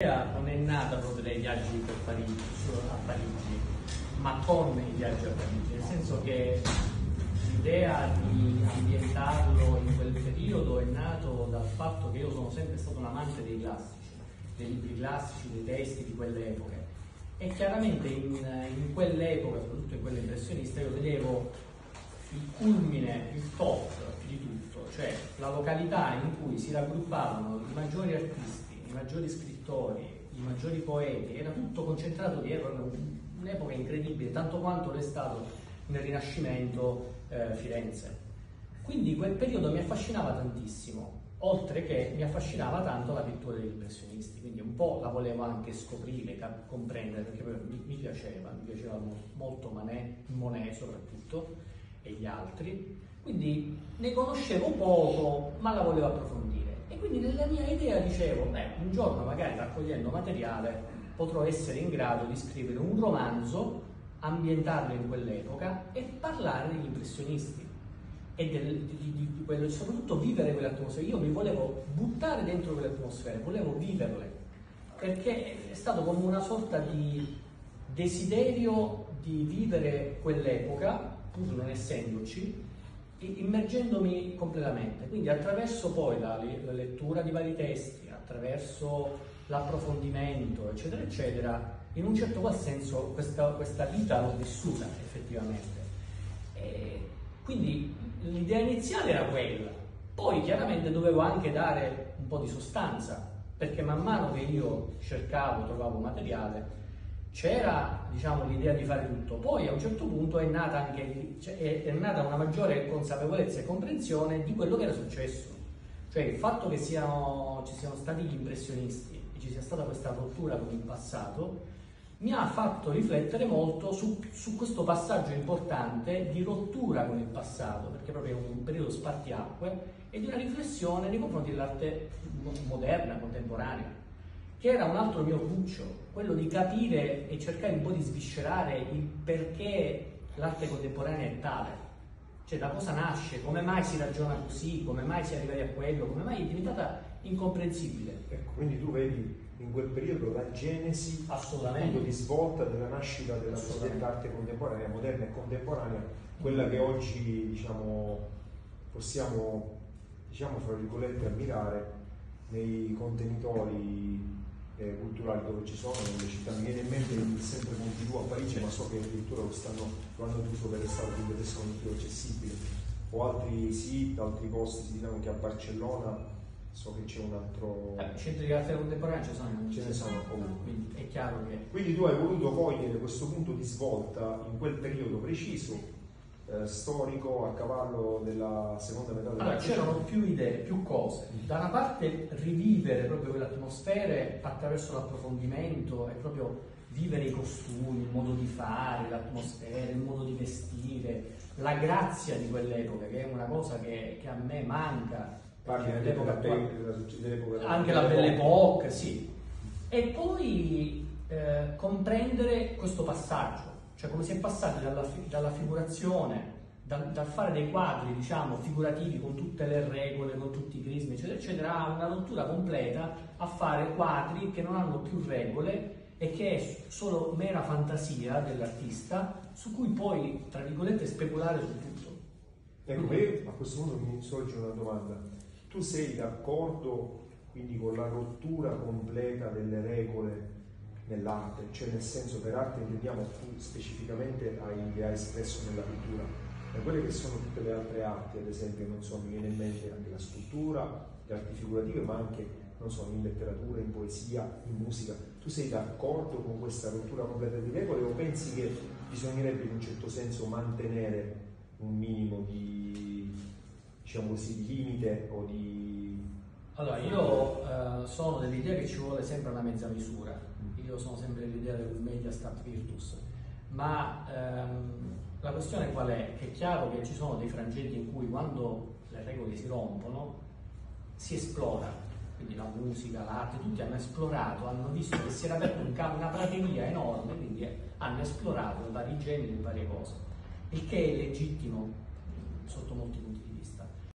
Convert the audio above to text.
Non è nata proprio dai viaggi per Parigi, a Parigi, ma con i viaggi a Parigi, nel senso che l'idea di ambientarlo in quel periodo è nato dal fatto che io sono sempre stato un amante dei classici, dei libri classici, dei testi di quelle epoche. E chiaramente in, in quell'epoca, soprattutto in quella impressionista, io vedevo il culmine, il top di tutto, cioè la località in cui si raggruppavano i maggiori artisti i maggiori scrittori, i maggiori poeti, era tutto concentrato dietro un'epoca incredibile, tanto quanto lo è stato nel Rinascimento eh, Firenze. Quindi quel periodo mi affascinava tantissimo, oltre che mi affascinava tanto la pittura degli impressionisti, quindi un po' la volevo anche scoprire, comprendere, perché mi, mi, piaceva, mi piaceva molto Manet, Monet soprattutto, e gli altri, quindi ne conoscevo poco, ma la volevo approfondire. Quindi nella mia idea dicevo, beh, un giorno magari raccogliendo materiale potrò essere in grado di scrivere un romanzo, ambientarlo in quell'epoca e parlare degli impressionisti e del, di, di, di quello, soprattutto vivere quell'atmosfera. Io mi volevo buttare dentro quelle atmosfere, volevo viverle, perché è stato come una sorta di desiderio di vivere quell'epoca, pur non essendoci, immergendomi completamente. Quindi attraverso poi la, la lettura di vari testi, attraverso l'approfondimento, eccetera, eccetera, in un certo qual senso questa, questa vita l'ho vissuta effettivamente. E quindi l'idea iniziale era quella, poi chiaramente dovevo anche dare un po' di sostanza, perché man mano che io cercavo, trovavo materiale, c'era diciamo, l'idea di fare tutto, poi a un certo punto è nata, anche, cioè, è, nata una maggiore consapevolezza e comprensione di quello che era successo. Cioè il fatto che siano, ci siano stati gli impressionisti e ci sia stata questa rottura con il passato mi ha fatto riflettere molto su, su, questo passaggio importante di rottura con il passato, perché proprio è un periodo spartiacque, e di una riflessione nei confronti dell'arte moderna, contemporanea che era un altro mio cruccio, quello di capire e cercare un po' di sviscerare il perché l'arte contemporanea è tale. Cioè da cosa nasce, come mai si ragiona così, come mai si arriva a quello, come mai è diventata incomprensibile. Ecco, quindi tu vedi in quel periodo la genesi appunto di svolta della nascita della dell'arte contemporanea, moderna e contemporanea, quella che oggi diciamo, possiamo diciamo fra virgolette ammirare nei contenitori eh, culturali dove ci sono nelle città. Mi viene in mente Sempre Pompidou a Parigi, ma so che addirittura lo, stanno, lo hanno chiuso per restare più adesso non più accessibile. O altri siti, altri posti, diciamo che a Barcellona so che c'è un altro. Eh, centri di arte contemporanea ce sono, ce ne sono ovunque. Quindi è chiaro che. Quindi tu hai voluto cogliere questo punto di svolta in quel periodo preciso eh, storico a cavallo della seconda metà della allora, c'erano più idee, più cose. Da una parte rivivere proprio quelle atmosfere attraverso l'approfondimento e proprio vivere i costumi, il modo di fare, l'atmosfera, il modo di vestire, la grazia di quell'epoca, che è una cosa che, che a me manca. Parli dell'epoca attuale. Anche la Belle Époque, sì. E poi eh, comprendere questo passaggio cioè come si è passati dalla, dalla figurazione, dal, dal, fare dei quadri, diciamo, figurativi con tutte le regole, con tutti i crismi, eccetera, eccetera, a una rottura completa a fare quadri che non hanno più regole e che è solo mera fantasia dell'artista su cui poi, tra virgolette, speculare su tutto. Ecco, Quindi, a questo punto mi sorge una domanda. Tu sei d'accordo quindi con la rottura completa delle regole nell'arte, cioè nel senso per arte intendiamo tu specificamente hai, hai espresso nella pittura, ma quelle che sono tutte le altre arti, ad esempio, non so, mi viene in mente anche la scultura, le arti figurative, ma anche, non so, in letteratura, in poesia, in musica, tu sei d'accordo con questa rottura completa di regole o pensi che bisognerebbe in un certo senso mantenere un minimo di, diciamo così, di limite o di... Allora, io eh, sono dell'idea che ci vuole sempre una mezza misura. Io sono sempre dell'idea del media stat virtus, ma ehm, la questione qual è? Che è chiaro che ci sono dei frangenti in cui quando le regole si rompono si esplora, quindi la musica, l'arte, tutti hanno esplorato, hanno visto che si era aperta un campo, una prateria enorme, quindi hanno esplorato vari generi, varie cose, il che è legittimo sotto molti punti di